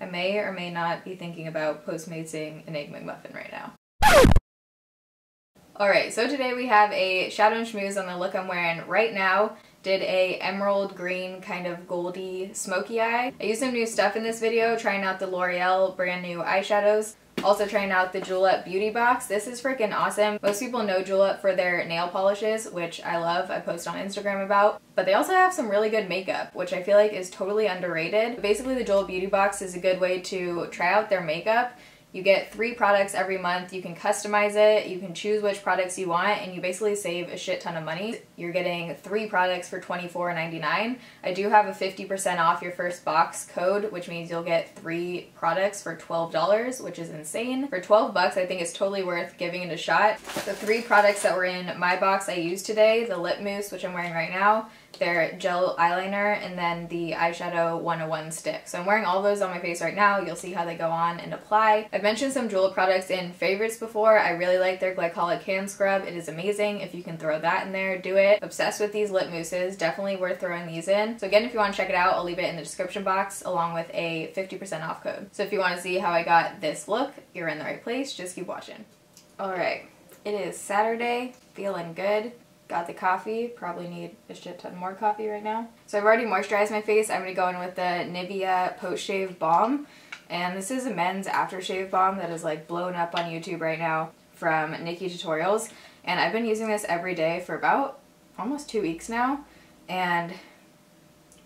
I may or may not be thinking about Postmatesing an Egg McMuffin right now. Alright, so today we have a Shadow and Schmooze on the look I'm wearing right now. Did a emerald green kind of goldy smoky eye. I used some new stuff in this video, trying out the L'Oreal brand new eyeshadows. Also trying out the Julep Beauty Box. This is freaking awesome. Most people know Julep for their nail polishes, which I love. I post on Instagram about. But they also have some really good makeup, which I feel like is totally underrated. Basically, the Julep Beauty Box is a good way to try out their makeup you get three products every month. You can customize it. You can choose which products you want and you basically save a shit ton of money. You're getting three products for $24.99. I do have a 50% off your first box code, which means you'll get three products for $12, which is insane. For 12 bucks, I think it's totally worth giving it a shot. The three products that were in my box I used today, the lip mousse, which I'm wearing right now, their gel eyeliner, and then the eyeshadow 101 stick. So I'm wearing all those on my face right now. You'll see how they go on and apply. I've mentioned some Julep products in favorites before. I really like their glycolic hand scrub. It is amazing. If you can throw that in there, do it. Obsessed with these lip mousses. Definitely worth throwing these in. So again, if you want to check it out, I'll leave it in the description box along with a 50% off code. So if you want to see how I got this look, you're in the right place. Just keep watching. Alright, it is Saturday, feeling good. Got the coffee, probably need a shit ton more coffee right now. So I've already moisturized my face. I'm going to go in with the Nivea Post Shave Balm. And this is a men's aftershave balm that is like blown up on YouTube right now from NikkieTutorials. And I've been using this every day for about almost two weeks now. And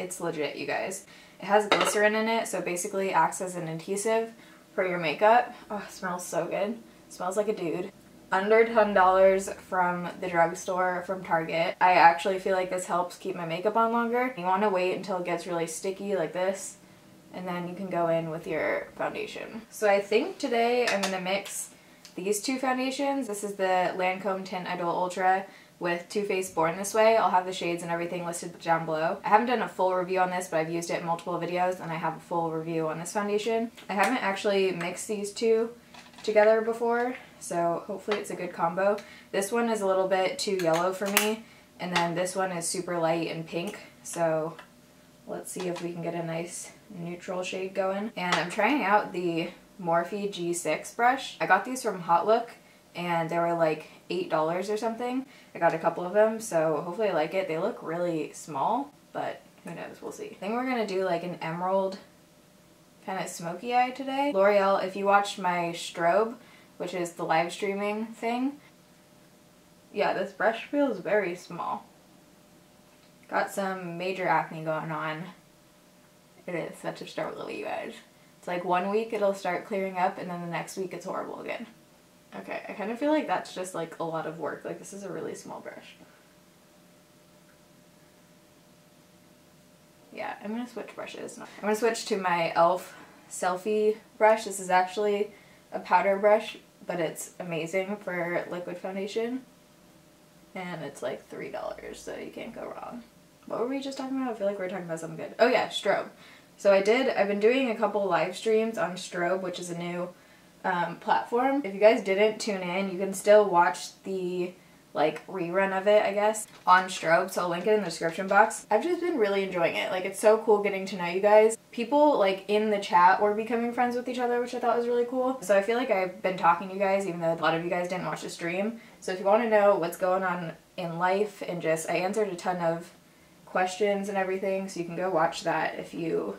it's legit, you guys. It has glycerin in it, so it basically acts as an adhesive for your makeup. Oh, smells so good. It smells like a dude under $10 from the drugstore from Target. I actually feel like this helps keep my makeup on longer. You want to wait until it gets really sticky like this and then you can go in with your foundation. So I think today I'm going to mix these two foundations. This is the Lancome Teint Idole Ultra with Too Faced Born This Way. I'll have the shades and everything listed down below. I haven't done a full review on this, but I've used it in multiple videos and I have a full review on this foundation. I haven't actually mixed these two together before, so hopefully it's a good combo. This one is a little bit too yellow for me, and then this one is super light and pink, so let's see if we can get a nice neutral shade going. And I'm trying out the Morphe G6 brush. I got these from HauteLook, and they were like $8 or something. I got a couple of them, so hopefully I like it. They look really small, but who knows, we'll see. I think we're gonna do like an emerald kind of smoky eye today. L'Oreal, if you watched my strobe, which is the live streaming thing, yeah, this brush feels very small. Got some major acne going on. It is such a struggle, you guys. It's like one week it'll start clearing up and then the next week it's horrible again. Okay, I kind of feel like that's just like a lot of work. Like this is a really small brush. Yeah, I'm going to switch brushes. I'm going to switch to my e.l.f. selfie brush. This is actually a powder brush, but it's amazing for liquid foundation. And it's like $3, so you can't go wrong. What were we just talking about? I feel like we are talking about something good. Oh yeah, strobe. So I did, I've been doing a couple live streams on Strobe, which is a new um, platform. If you guys didn't tune in, you can still watch the like rerun of it, I guess, on Strobe, so I'll link it in the description box. I've just been really enjoying it. Like, it's so cool getting to know you guys. People, like, in the chat were becoming friends with each other, which I thought was really cool. So I feel like I've been talking to you guys, even though a lot of you guys didn't watch the stream. So if you want to know what's going on in life and just, I answered a ton of questions and everything, so you can go watch that if you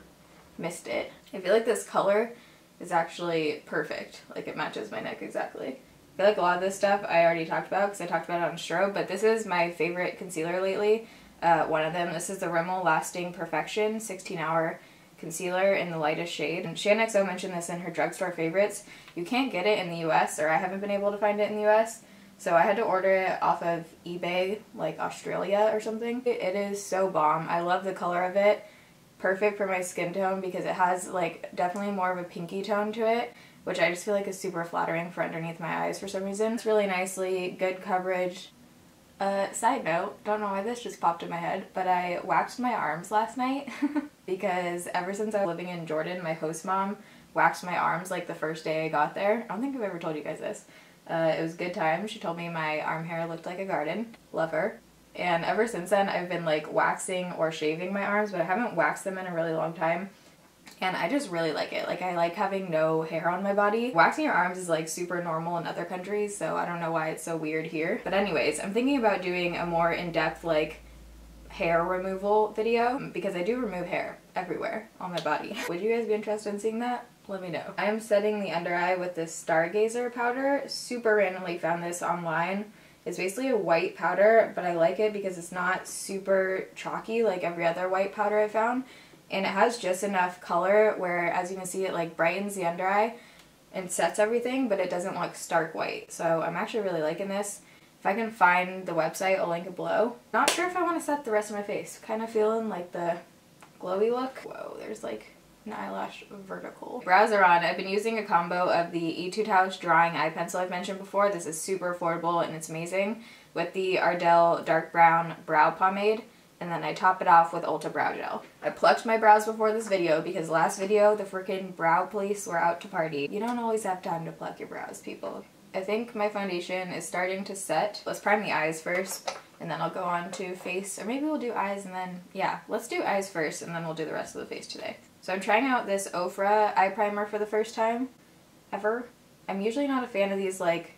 missed it. I feel like this color is actually perfect. Like, it matches my neck exactly. I feel like a lot of this stuff I already talked about because I talked about it on Strobe, but this is my favorite concealer lately. Uh, one of them, this is the Rimmel Lasting Perfection 16 Hour Concealer in the lightest shade. And Shaaanxo mentioned this in her drugstore favorites. You can't get it in the US, or I haven't been able to find it in the US. So I had to order it off of eBay, like Australia or something. It is so bomb. I love the color of it. Perfect for my skin tone because it has like definitely more of a pinky tone to it which I just feel like is super flattering for underneath my eyes for some reason. It's really nicely, good coverage. Uh, side note, don't know why this just popped in my head, but I waxed my arms last night because ever since I was living in Jordan, my host mom waxed my arms like the first day I got there. I don't think I've ever told you guys this. Uh, it was a good time. She told me my arm hair looked like a garden. Love her. And ever since then, I've been like waxing or shaving my arms, but I haven't waxed them in a really long time. And I just really like it. Like I like having no hair on my body. Waxing your arms is like super normal in other countries, so I don't know why it's so weird here. But anyways, I'm thinking about doing a more in-depth like hair removal video because I do remove hair everywhere on my body. Would you guys be interested in seeing that? Let me know. I am setting the under eye with this Stargazer powder. Super randomly found this online. It's basically a white powder, but I like it because it's not super chalky like every other white powder I found. And it has just enough color where, as you can see, it like brightens the under eye and sets everything, but it doesn't look stark white. So I'm actually really liking this. If I can find the website, I'll link it below. Not sure if I want to set the rest of my face. Kind of feeling like the glowy look. Whoa, there's like an eyelash vertical. Brows are on. I've been using a combo of the Etude House drawing eye pencil I've mentioned before. This is super affordable and it's amazing. With the Ardell dark brown brow pomade and then I top it off with Ulta Brow Gel. I plucked my brows before this video because last video the freaking brow police were out to party. You don't always have time to pluck your brows, people. I think my foundation is starting to set. Let's prime the eyes first and then I'll go on to face or maybe we'll do eyes and then yeah let's do eyes first and then we'll do the rest of the face today. So I'm trying out this Ofra eye primer for the first time ever. I'm usually not a fan of these like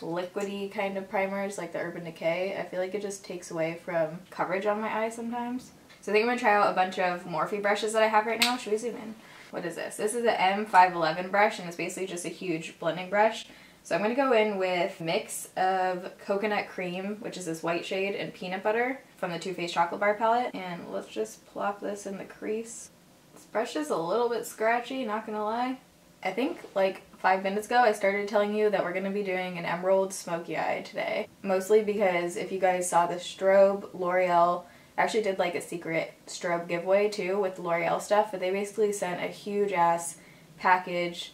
liquidy kind of primers like the Urban Decay. I feel like it just takes away from coverage on my eyes sometimes. So I think I'm going to try out a bunch of Morphe brushes that I have right now. Should we zoom in? What is this? This is the M511 brush and it's basically just a huge blending brush. So I'm going to go in with mix of coconut cream, which is this white shade, and peanut butter from the Too Faced Chocolate Bar palette. And let's just plop this in the crease. This brush is a little bit scratchy, not going to lie. I think like five minutes ago I started telling you that we're going to be doing an emerald smoky eye today. Mostly because if you guys saw the strobe L'Oreal actually did like a secret strobe giveaway too with L'Oreal stuff, but they basically sent a huge ass package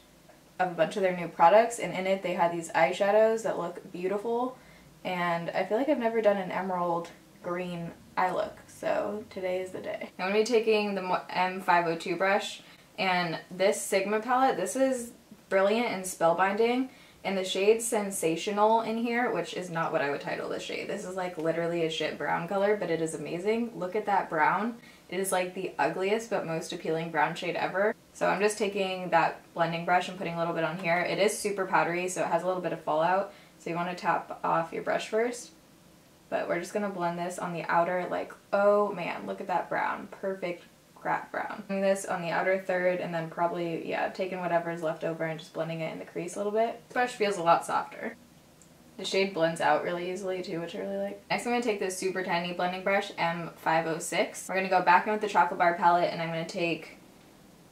of a bunch of their new products and in it they had these eyeshadows that look beautiful and I feel like I've never done an emerald green eye look so today is the day. I'm going to be taking the M502 brush and this Sigma palette, this is brilliant and spellbinding and the shade Sensational in here, which is not what I would title this shade. This is like literally a shit brown color, but it is amazing. Look at that brown. It is like the ugliest but most appealing brown shade ever. So I'm just taking that blending brush and putting a little bit on here. It is super powdery, so it has a little bit of fallout. So you want to tap off your brush first. But we're just going to blend this on the outer, like, oh man, look at that brown. Perfect crap brown. Doing this on the outer third and then probably, yeah, taking whatever is left over and just blending it in the crease a little bit. This brush feels a lot softer. The shade blends out really easily too, which I really like. Next I'm going to take this super tiny blending brush, M506. We're going to go back in with the chocolate bar palette and I'm going to take,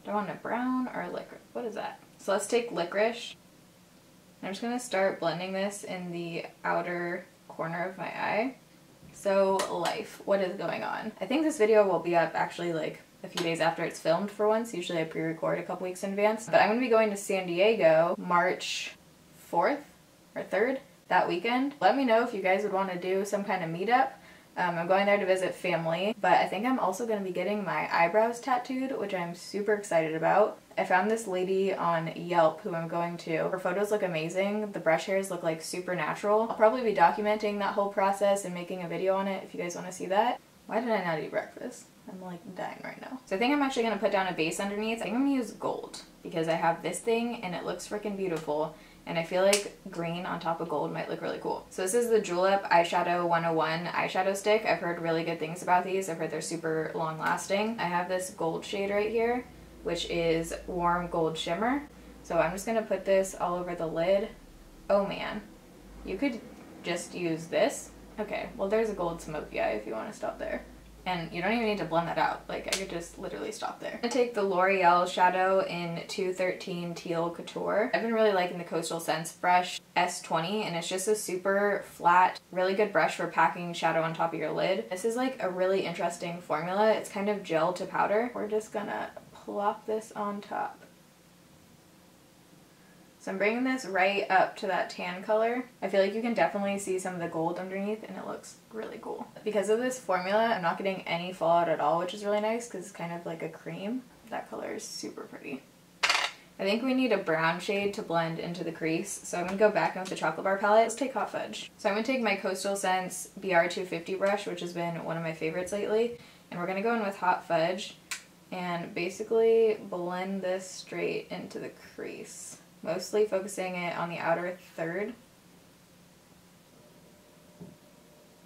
do I want a brown or licorice? What is that? So let's take licorice. I'm just going to start blending this in the outer corner of my eye. So life, what is going on? I think this video will be up actually like a few days after it's filmed for once. Usually I pre-record a couple weeks in advance. But I'm going to be going to San Diego March 4th or 3rd that weekend. Let me know if you guys would want to do some kind of meetup. Um, I'm going there to visit family, but I think I'm also going to be getting my eyebrows tattooed, which I'm super excited about. I found this lady on Yelp who I'm going to. Her photos look amazing. The brush hairs look like super natural. I'll probably be documenting that whole process and making a video on it if you guys want to see that. Why did I not eat breakfast? I'm like dying right now. So I think I'm actually going to put down a base underneath. I think I'm going to use gold because I have this thing and it looks freaking beautiful and I feel like green on top of gold might look really cool. So this is the Julep Eyeshadow 101 eyeshadow stick. I've heard really good things about these. I've heard they're super long lasting. I have this gold shade right here, which is Warm Gold Shimmer. So I'm just gonna put this all over the lid. Oh man, you could just use this. Okay, well there's a gold smoky eye if you wanna stop there. And you don't even need to blend that out. Like, I could just literally stop there. Gonna take the L'Oreal shadow in 213 Teal Couture. I've been really liking the Coastal Scents brush S20, and it's just a super flat, really good brush for packing shadow on top of your lid. This is like a really interesting formula. It's kind of gel to powder. We're just gonna plop this on top. So I'm bringing this right up to that tan color. I feel like you can definitely see some of the gold underneath and it looks really cool. Because of this formula, I'm not getting any fallout at all, which is really nice because it's kind of like a cream. That color is super pretty. I think we need a brown shade to blend into the crease, so I'm going to go back in with the chocolate bar palette. Let's take Hot Fudge. So I'm going to take my Coastal Scents BR250 brush, which has been one of my favorites lately, and we're going to go in with Hot Fudge and basically blend this straight into the crease. Mostly focusing it on the outer third.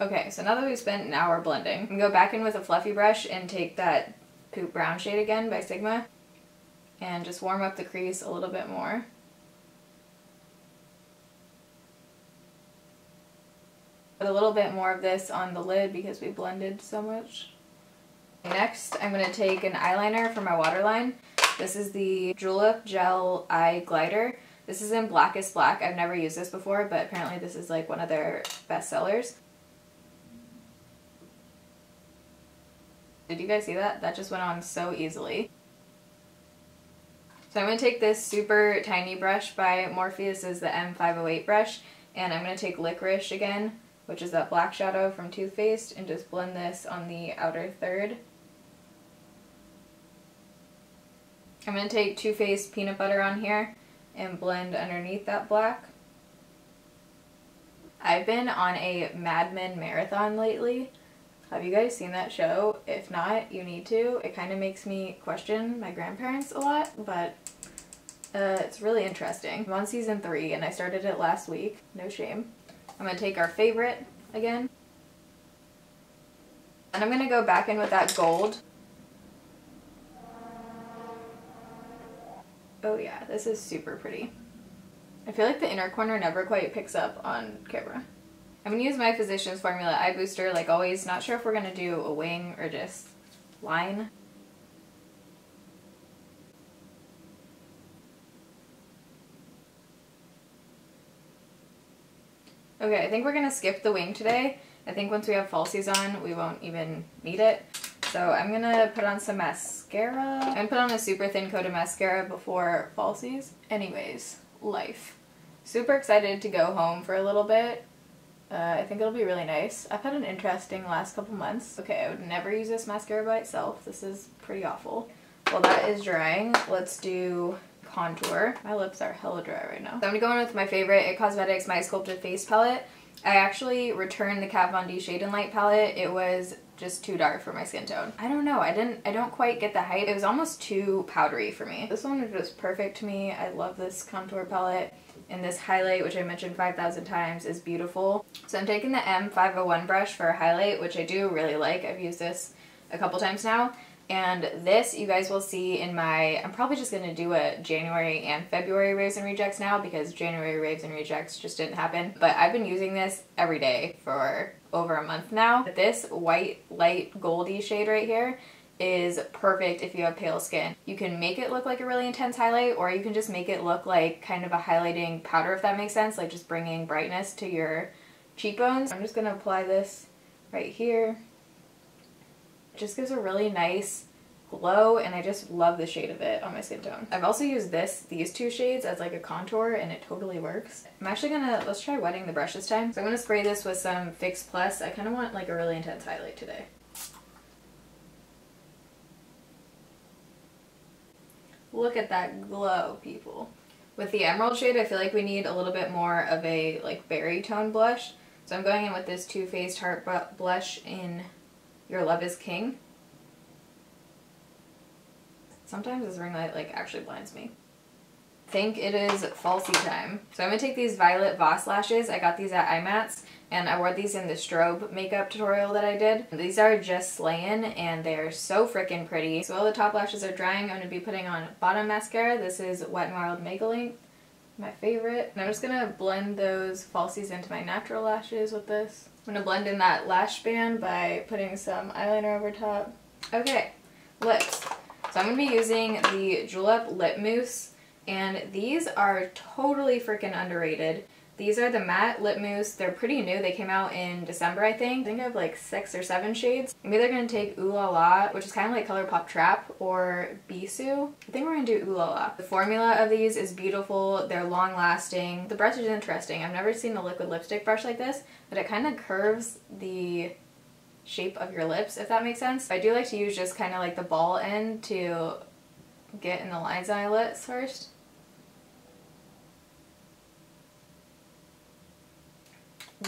Okay, so now that we've spent an hour blending, I'm go back in with a fluffy brush and take that Poop Brown shade again by Sigma and just warm up the crease a little bit more. Put a little bit more of this on the lid because we blended so much. Next, I'm going to take an eyeliner for my waterline. This is the Julep Gel Eye Glider. This is in Blackest Black. I've never used this before, but apparently this is like one of their best sellers. Did you guys see that? That just went on so easily. So I'm going to take this super tiny brush by Morphe. This is the M508 brush. And I'm going to take Licorice again, which is that black shadow from Too Faced, and just blend this on the outer third. I'm going to take Too Faced Peanut Butter on here and blend underneath that black. I've been on a Mad Men marathon lately. Have you guys seen that show? If not, you need to. It kind of makes me question my grandparents a lot, but uh, it's really interesting. I'm on season three and I started it last week. No shame. I'm going to take our favorite again. And I'm going to go back in with that gold. Oh yeah, this is super pretty. I feel like the inner corner never quite picks up on camera. I'm to use my Physicians Formula Eye Booster like always. Not sure if we're to do a wing or just line. Okay, I think we're to skip the wing today. I think once we have falsies on, we won't even need it. So I'm going to put on some mascara. I'm going to put on a super thin coat of mascara before falsies. Anyways, life. Super excited to go home for a little bit. Uh, I think it'll be really nice. I've had an interesting last couple months. Okay, I would never use this mascara by itself. This is pretty awful. While that is drying, let's do contour. My lips are hella dry right now. So I'm gonna go in with my favorite It Cosmetics My Sculpted Face palette. I actually returned the Kat Von D Shade and Light palette. It was just too dark for my skin tone. I don't know, I didn't, I don't quite get the hype. It was almost too powdery for me. This one is just perfect to me. I love this contour palette. And this highlight, which I mentioned 5,000 times, is beautiful. So I'm taking the M501 brush for a highlight, which I do really like. I've used this a couple times now. And this you guys will see in my, I'm probably just going to do a January and February Raves and Rejects now because January Raves and Rejects just didn't happen. But I've been using this every day for over a month now. This white light goldy shade right here is perfect if you have pale skin. You can make it look like a really intense highlight or you can just make it look like kind of a highlighting powder if that makes sense, like just bringing brightness to your cheekbones. I'm just going to apply this right here. It just gives a really nice glow and I just love the shade of it on my skin tone. I've also used this, these two shades as like a contour and it totally works. I'm actually gonna, let's try wetting the brush this time. So I'm gonna spray this with some Fix Plus. I kind of want like a really intense highlight today. Look at that glow, people. With the emerald shade, I feel like we need a little bit more of a like berry tone blush. So I'm going in with this Too Faced Heart Blush in Your Love is King. Sometimes this ring light like actually blinds me. Think it is falsy time. So I'm going to take these Violet Voss lashes. I got these at IMATS and I wore these in the strobe makeup tutorial that I did. These are just slayin' and they're so freaking pretty. So while the top lashes are drying, I'm going to be putting on bottom mascara. This is Wet n Wild Length, my favorite. And I'm just going to blend those falsies into my natural lashes with this. I'm going to blend in that lash band by putting some eyeliner over top. Okay, lips. So I'm going to be using the Julep Lip Mousse, and these are totally freaking underrated. These are the matte lip mousse. They're pretty new. They came out in December, I think. I think I have like six or seven shades. I'm either going to take Ooh La La, which is kind of like ColourPop Trap, or Bisou. I think we're going to do Ooh La La. The formula of these is beautiful. They're long lasting. The brush is interesting. I've never seen a liquid lipstick brush like this, but it kind of curves the shape of your lips, if that makes sense. I do like to use just kind of like the ball end to get in the lines on my lips first.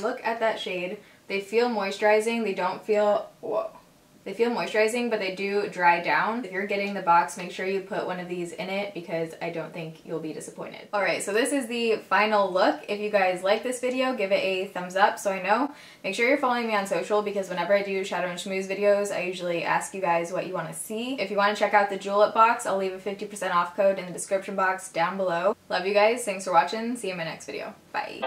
Look at that shade. They feel moisturizing. They don't feel, whoa, They feel moisturizing, but they do dry down. If you're getting the box, make sure you put one of these in it because I don't think you'll be disappointed. All right, so this is the final look. If you guys like this video, give it a thumbs up so I know. Make sure you're following me on social because whenever I do Shadow and Schmooze videos, I usually ask you guys what you want to see. If you want to check out the Julep box, I'll leave a 50% off code in the description box down below. Love you guys. Thanks for watching. See you in my next video. Bye.